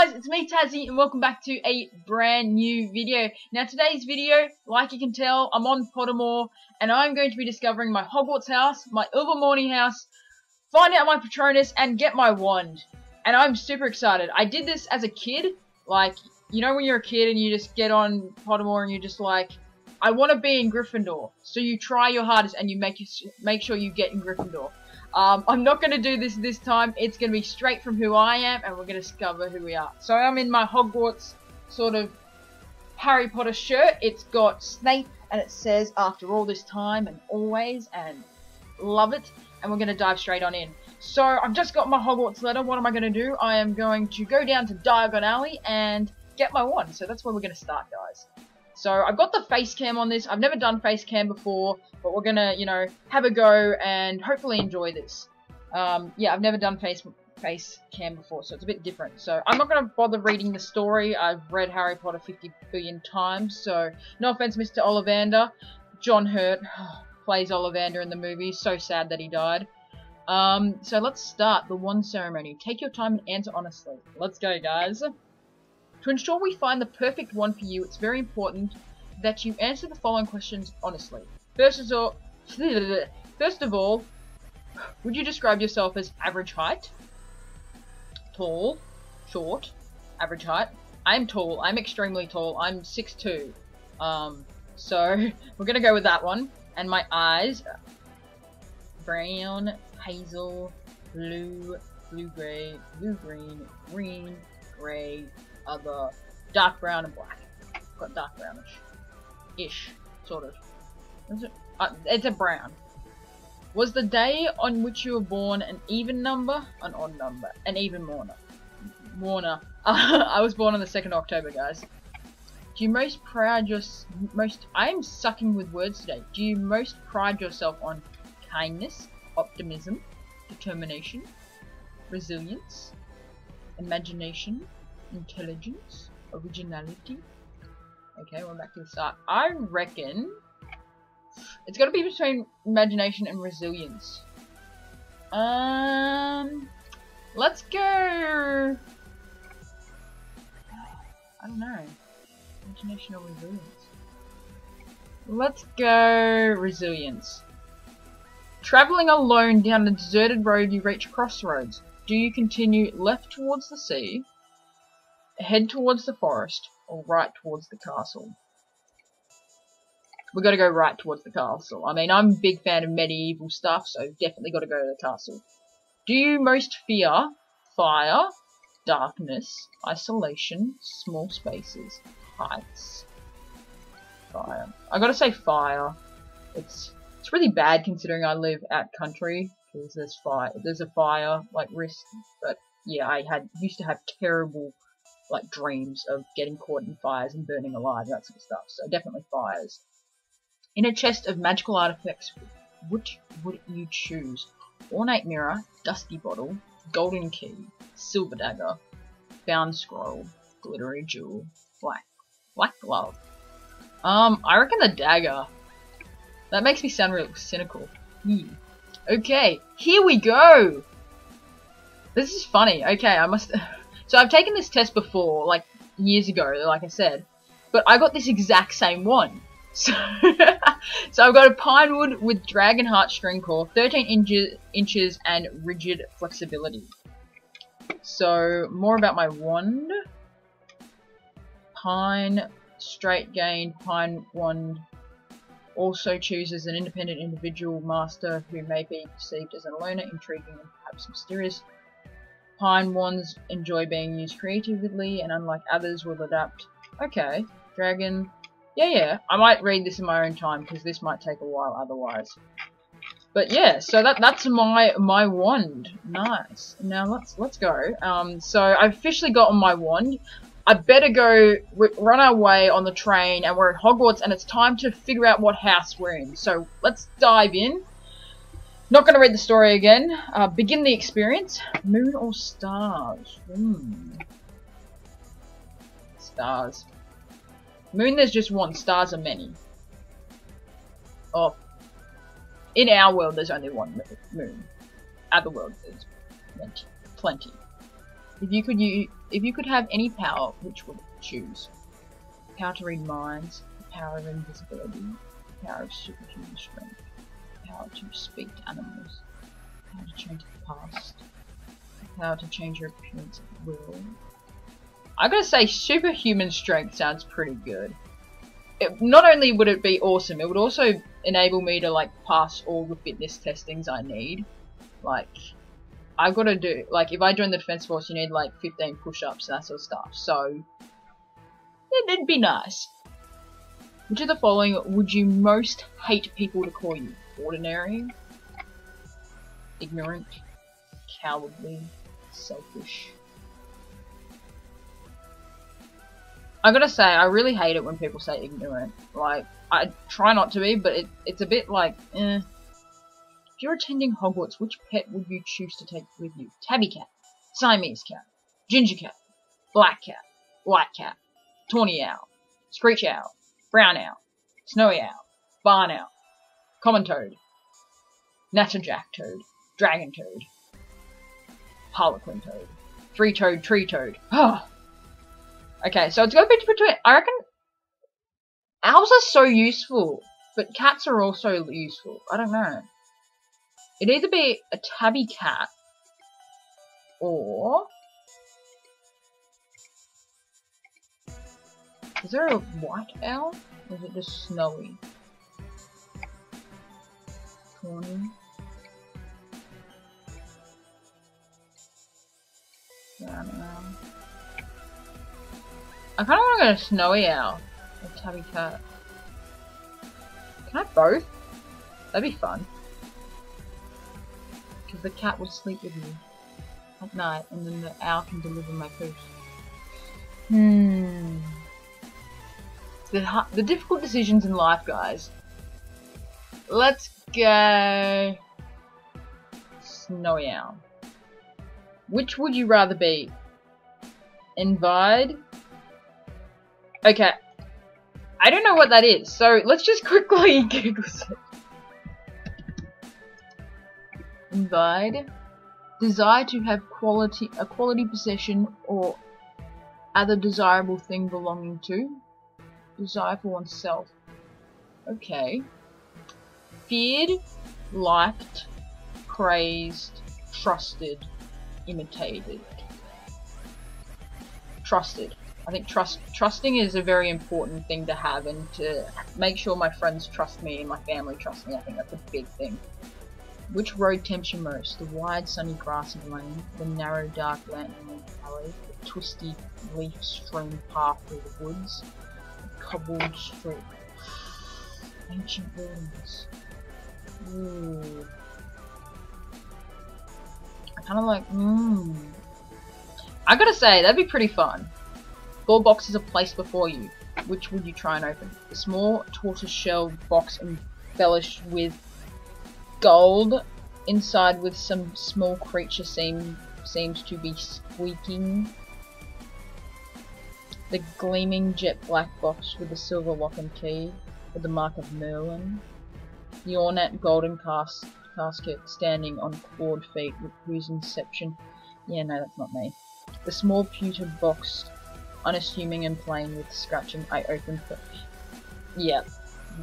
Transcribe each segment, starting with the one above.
guys, it's me Tazzy and welcome back to a brand new video. Now today's video, like you can tell, I'm on Pottermore and I'm going to be discovering my Hogwarts house, my Ilvermorny house, find out my Patronus and get my wand. And I'm super excited. I did this as a kid, like, you know when you're a kid and you just get on Pottermore and you're just like, I want to be in Gryffindor. So you try your hardest and you make, you, make sure you get in Gryffindor. Um, I'm not going to do this this time. It's going to be straight from who I am, and we're going to discover who we are. So I'm in my Hogwarts sort of Harry Potter shirt. It's got Snape, and it says, after all this time and always, and love it. And we're going to dive straight on in. So I've just got my Hogwarts letter. What am I going to do? I am going to go down to Diagon Alley and get my wand. So that's where we're going to start, guys. So I've got the face cam on this. I've never done face cam before, but we're gonna, you know, have a go and hopefully enjoy this. Um, yeah, I've never done face face cam before, so it's a bit different. So I'm not gonna bother reading the story. I've read Harry Potter 50 billion times, so no offense, Mr. Ollivander. John Hurt plays Ollivander in the movie. So sad that he died. Um, so let's start the wand ceremony. Take your time and answer honestly. Let's go, guys. To ensure we find the perfect one for you, it's very important that you answer the following questions honestly. First of all, first of all, would you describe yourself as average height? Tall? Short? Average height? I'm tall. I'm extremely tall. I'm 6'2". Um, so, we're gonna go with that one. And my eyes, brown, hazel, blue, blue-gray, blue-green, green, grey, other dark brown and black. Got dark brownish. Ish. Sort of. It? Uh, it's a brown. Was the day on which you were born an even number? An odd number. An even mourner. Mourner. I was born on the 2nd October, guys. Do you most pride your most I am sucking with words today. Do you most pride yourself on kindness, optimism, determination, resilience, imagination, intelligence, originality. Okay, we're back to the start. I reckon it's got to be between imagination and resilience. Um, let's go. I don't know. Imagination or resilience? Let's go resilience. Traveling alone down a deserted road, you reach crossroads. Do you continue left towards the sea, head towards the forest or right towards the castle? We gotta go right towards the castle. I mean, I'm a big fan of medieval stuff, so definitely gotta go to the castle. Do you most fear fire, darkness, isolation, small spaces, heights? Fire. I gotta say fire. It's it's really bad considering I live out country because there's fire. There's a fire like risk, but yeah, I had used to have terrible like dreams of getting caught in fires and burning alive, that sort of stuff. So definitely fires. In a chest of magical artifacts, which would you choose? Ornate mirror, dusty bottle, golden key, silver dagger, bound scroll, glittery jewel, black, black glove. Um, I reckon the dagger. That makes me sound real cynical. Hmm. Okay, here we go! This is funny. Okay, I must... So I've taken this test before, like years ago, like I said, but I got this exact same one. So, so I've got a pine wood with dragon heart string core, 13 inches, inches and rigid flexibility. So more about my wand. Pine, straight gain, pine wand also chooses an independent individual master who may be perceived as a loner, intriguing, and perhaps mysterious. Pine wands enjoy being used creatively and unlike others will adapt. Okay, dragon. Yeah, yeah, I might read this in my own time because this might take a while otherwise. But yeah, so that that's my my wand. Nice. Now let's let's go. Um, so I've officially gotten my wand. I better go run our way on the train and we're at Hogwarts and it's time to figure out what house we're in. So let's dive in. Not going to read the story again. Uh, begin the experience. Moon or stars? Hmm. Stars. Moon, there's just one. Stars are many. Oh. In our world, there's only one moon. Other world, there's plenty. plenty. If you could you if you could have any power, which would you choose? Power to read minds, power of invisibility, power of superhuman strength, power to speak to animals, how to change the past, power to change your appearance at will. I gotta say, superhuman strength sounds pretty good. It, not only would it be awesome, it would also enable me to like pass all the fitness testings I need. Like, I've got to do, like, if I join the defense force, you need, like, 15 push-ups and that sort of stuff. So, it'd be nice. Which of the following would you most hate people to call you? Ordinary, ignorant, cowardly, selfish. I gotta say, I really hate it when people say ignorant. Like, I try not to be, but it, it's a bit like, eh. If you're attending Hogwarts, which pet would you choose to take with you? Tabby cat, Siamese cat, ginger cat, black cat, white cat, tawny owl, screech owl, brown owl, snowy owl, barn owl, common toad, natterjack toad, dragon toad, harlequin toad, three toad, tree toad. okay, so it's got to be between. I reckon owls are so useful, but cats are also useful. I don't know. It'd either be a tabby cat or Is there a white owl? Or is it just snowy? Tawny. Brown owl. I kinda wanna go to snowy owl. Or tabby cat. Can I have both? That'd be fun because the cat will sleep with me at night and then the owl can deliver my food. Hmm. The, the difficult decisions in life, guys. Let's go... Snowy Owl. Which would you rather be? Invide? Okay. I don't know what that is, so let's just quickly Google it. Invade. Desire to have quality a quality possession or other desirable thing belonging to. Desire for oneself. Okay. Feared, liked, praised, trusted, imitated. Trusted. I think trust trusting is a very important thing to have and to make sure my friends trust me and my family trust me. I think that's a big thing. Which road tempts you most? The wide, sunny grassy lane, the narrow, dark lantern alley, the twisty, leaf-strewn path through the woods, the cobbled street. Ancient buildings. Ooh. I kind of like, mmm. I gotta say, that'd be pretty fun. Four boxes are placed before you. Which would you try and open? The small tortoise shell box embellished with gold inside with some small creature seem, seems to be squeaking. The gleaming jet black box with the silver lock and key with the mark of Merlin. The ornate golden cas casket standing on clawed feet with whose inception... Yeah, no, that's not me. The small pewter box, unassuming and plain with scratching I open for... Yeah,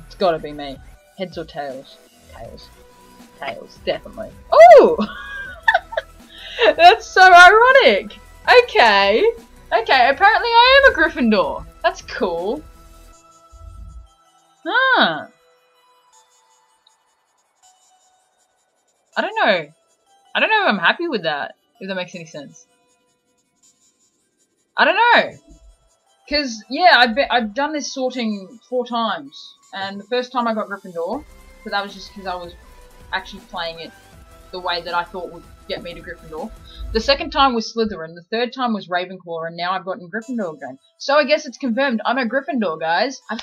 it's gotta be me. Heads or tails? Tails. Tails, definitely. Oh! That's so ironic! Okay. Okay, apparently I am a Gryffindor. That's cool. Huh. I don't know. I don't know if I'm happy with that, if that makes any sense. I don't know. Because, yeah, I've, I've done this sorting four times. And the first time I got Gryffindor, but that was just because I was actually playing it the way that I thought would get me to Gryffindor. The second time was Slytherin, the third time was Ravenclaw, and now I've gotten Gryffindor again. So I guess it's confirmed I'm a Gryffindor, guys. I,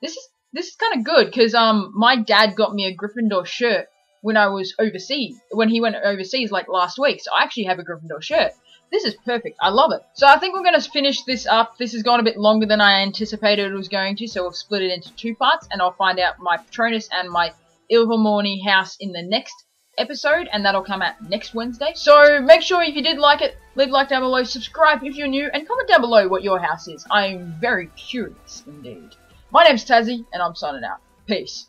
this is this is kind of good because um my dad got me a Gryffindor shirt when I was overseas when he went overseas like last week. So I actually have a Gryffindor shirt. This is perfect. I love it. So I think we're going to finish this up. This has gone a bit longer than I anticipated it was going to, so we'll split it into two parts, and I'll find out my Patronus and my Ilvermorny house in the next episode, and that'll come out next Wednesday. So make sure if you did like it, leave a like down below, subscribe if you're new, and comment down below what your house is. I'm very curious indeed. My name's Tazzy, and I'm signing out. Peace.